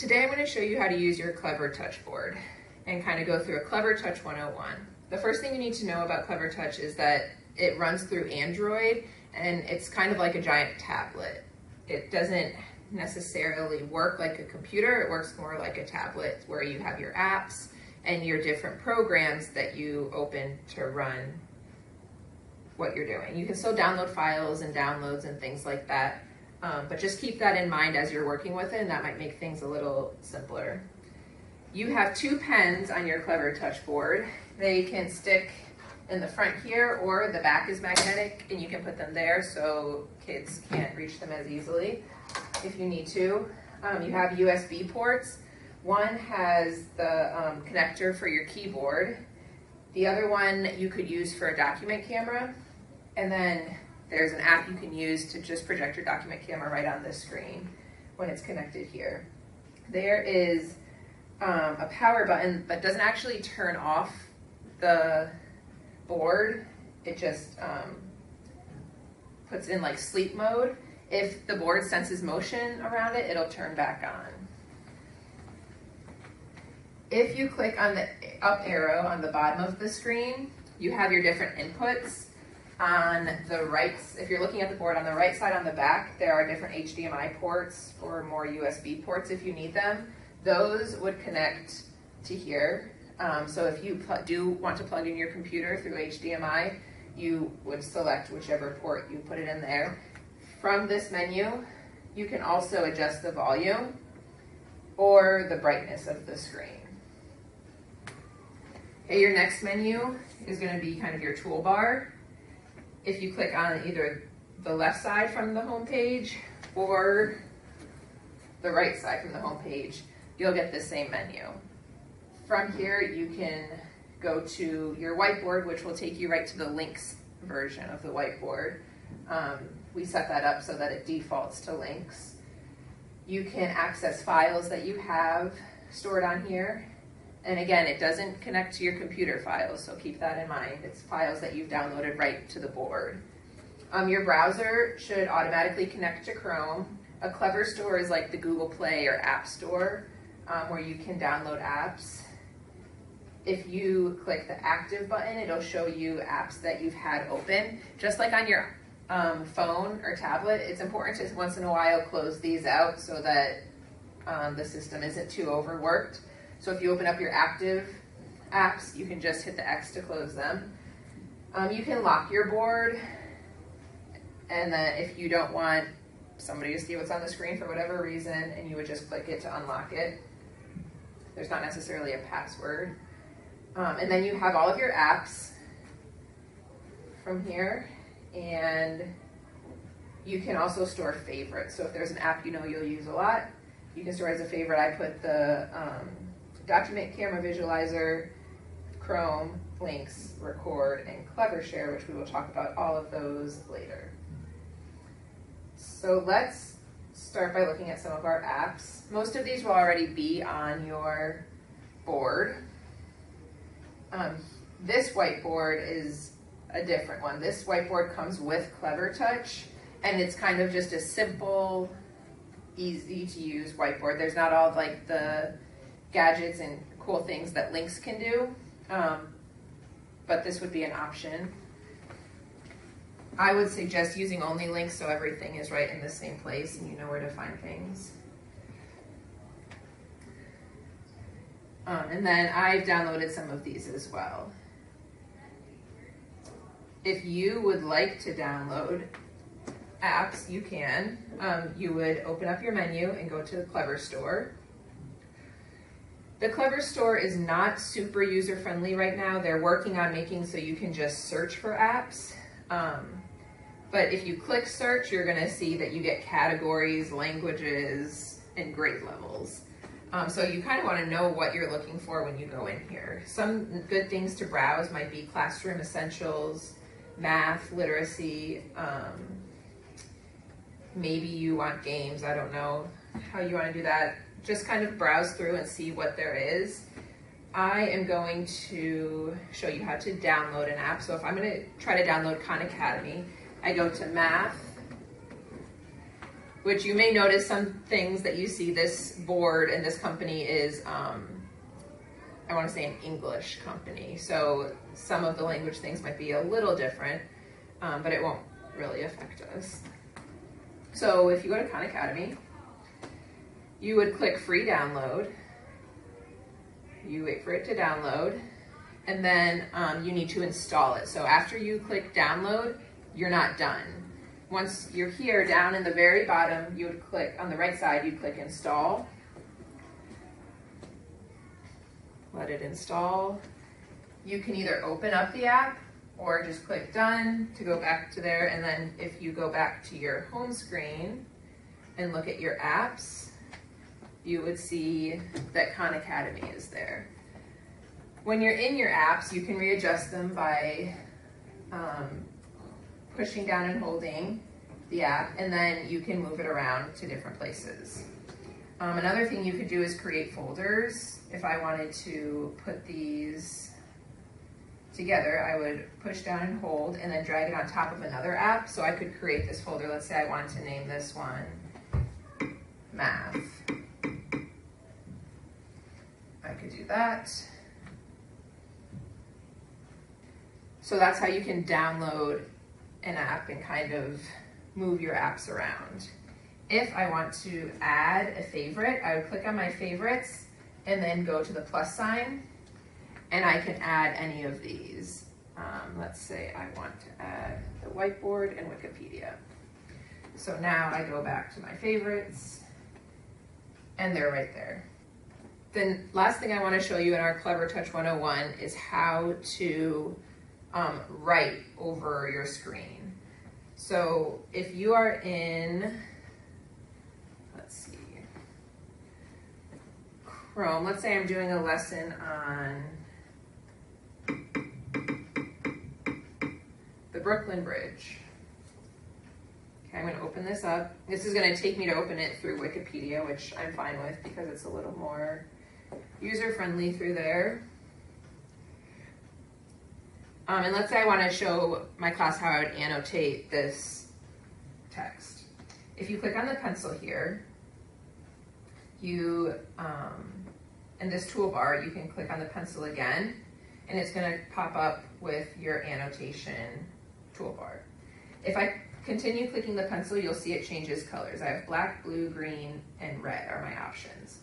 Today I'm going to show you how to use your Clevertouch board and kind of go through a Clevertouch 101. The first thing you need to know about Clevertouch is that it runs through Android and it's kind of like a giant tablet. It doesn't necessarily work like a computer, it works more like a tablet where you have your apps and your different programs that you open to run what you're doing. You can still download files and downloads and things like that, um, but just keep that in mind as you're working with it and that might make things a little simpler. You have two pens on your Clevertouch board. They can stick in the front here or the back is magnetic and you can put them there so kids can't reach them as easily if you need to. Um, you have USB ports. One has the um, connector for your keyboard. The other one you could use for a document camera. And then there's an app you can use to just project your document camera right on the screen when it's connected here. There is um, a power button that doesn't actually turn off the board. It just um, puts in like sleep mode. If the board senses motion around it, it'll turn back on. If you click on the up arrow on the bottom of the screen, you have your different inputs on the right, if you're looking at the board on the right side on the back, there are different HDMI ports or more USB ports if you need them. Those would connect to here. Um, so if you do want to plug in your computer through HDMI, you would select whichever port you put it in there. From this menu, you can also adjust the volume or the brightness of the screen. Okay, your next menu is going to be kind of your toolbar if you click on either the left side from the home page or the right side from the home page, you'll get the same menu. From here, you can go to your whiteboard, which will take you right to the Lynx version of the whiteboard. Um, we set that up so that it defaults to Lynx. You can access files that you have stored on here and again, it doesn't connect to your computer files, so keep that in mind. It's files that you've downloaded right to the board. Um, your browser should automatically connect to Chrome. A Clever Store is like the Google Play or App Store, um, where you can download apps. If you click the active button, it'll show you apps that you've had open. Just like on your um, phone or tablet, it's important to once in a while close these out so that um, the system isn't too overworked. So if you open up your active apps, you can just hit the X to close them. Um, you can lock your board, and then if you don't want somebody to see what's on the screen for whatever reason, and you would just click it to unlock it. There's not necessarily a password. Um, and then you have all of your apps from here, and you can also store favorites. So if there's an app you know you'll use a lot, you can store as a favorite. I put the um, Document Camera Visualizer, Chrome, Lynx, Record, and Clevershare, which we will talk about all of those later. So let's start by looking at some of our apps. Most of these will already be on your board. Um, this whiteboard is a different one. This whiteboard comes with Clevertouch, and it's kind of just a simple, easy to use whiteboard. There's not all like the gadgets and cool things that Lynx can do, um, but this would be an option. I would suggest using only Lynx so everything is right in the same place and you know where to find things. Um, and then I've downloaded some of these as well. If you would like to download apps, you can. Um, you would open up your menu and go to the Clever Store. The Clever Store is not super user-friendly right now. They're working on making so you can just search for apps. Um, but if you click search, you're gonna see that you get categories, languages, and grade levels. Um, so you kind of wanna know what you're looking for when you go in here. Some good things to browse might be classroom essentials, math, literacy, um, maybe you want games, I don't know how you wanna do that just kind of browse through and see what there is. I am going to show you how to download an app. So if I'm going to try to download Khan Academy, I go to Math, which you may notice some things that you see this board and this company is, um, I want to say an English company. So some of the language things might be a little different, um, but it won't really affect us. So if you go to Khan Academy, you would click free download. You wait for it to download, and then um, you need to install it. So after you click download, you're not done. Once you're here, down in the very bottom, you would click, on the right side, you'd click install. Let it install. You can either open up the app or just click done to go back to there. And then if you go back to your home screen and look at your apps, you would see that Khan Academy is there. When you're in your apps, you can readjust them by um, pushing down and holding the app, and then you can move it around to different places. Um, another thing you could do is create folders. If I wanted to put these together, I would push down and hold and then drag it on top of another app. So I could create this folder. Let's say I wanted to name this one math. I could do that. So that's how you can download an app and kind of move your apps around. If I want to add a favorite, I would click on my favorites and then go to the plus sign and I can add any of these. Um, let's say I want to add the whiteboard and Wikipedia. So now I go back to my favorites and they're right there. Then last thing I want to show you in our Clevertouch 101 is how to um, write over your screen. So if you are in, let's see, Chrome, let's say I'm doing a lesson on the Brooklyn Bridge. Okay, I'm going to open this up. This is going to take me to open it through Wikipedia, which I'm fine with because it's a little more user-friendly through there. Um, and let's say I want to show my class how I would annotate this text. If you click on the pencil here, you, um, in this toolbar, you can click on the pencil again, and it's going to pop up with your annotation toolbar. If I continue clicking the pencil, you'll see it changes colors. I have black, blue, green, and red are my options.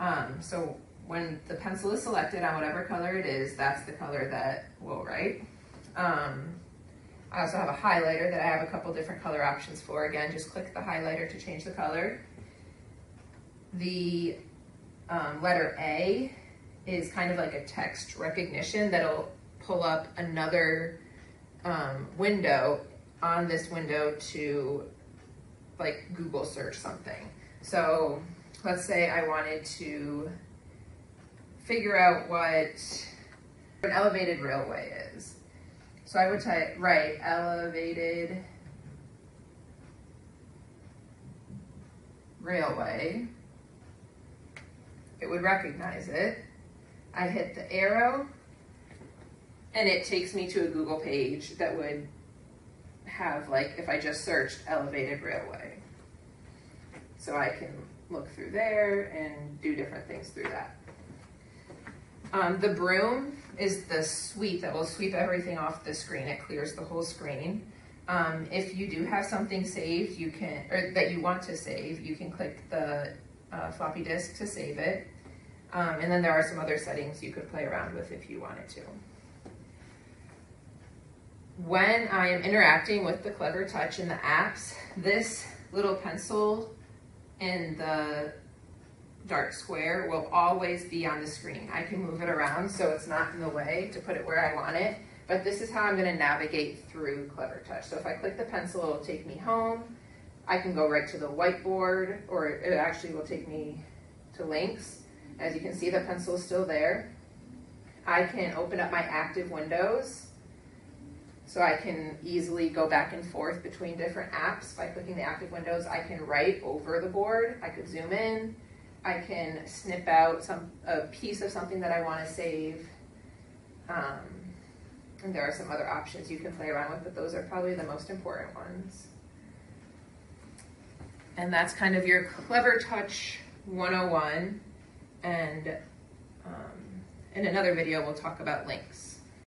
Um, so when the pencil is selected on whatever color it is, that's the color that we'll write. Um, I also have a highlighter that I have a couple different color options for. Again, just click the highlighter to change the color. The um, letter A is kind of like a text recognition that'll pull up another um, window on this window to like Google search something. So let's say I wanted to figure out what an elevated railway is. So I would type, right, elevated railway. It would recognize it. I hit the arrow and it takes me to a Google page that would have like, if I just searched elevated railway. So I can look through there and do different things through that. Um, the broom is the sweep that will sweep everything off the screen. It clears the whole screen. Um, if you do have something saved, you can, or that you want to save, you can click the uh, floppy disk to save it. Um, and then there are some other settings you could play around with if you wanted to. When I am interacting with the Clevertouch in the apps, this little pencil in the dark square will always be on the screen. I can move it around so it's not in the way to put it where I want it, but this is how I'm gonna navigate through Clevertouch. So if I click the pencil, it'll take me home. I can go right to the whiteboard, or it actually will take me to Lynx. As you can see, the pencil is still there. I can open up my active windows, so I can easily go back and forth between different apps by clicking the active windows. I can write over the board. I could zoom in. I can snip out some a piece of something that I want to save. Um, and there are some other options you can play around with, but those are probably the most important ones. And that's kind of your Clevertouch 101. And um, in another video, we'll talk about Lynx.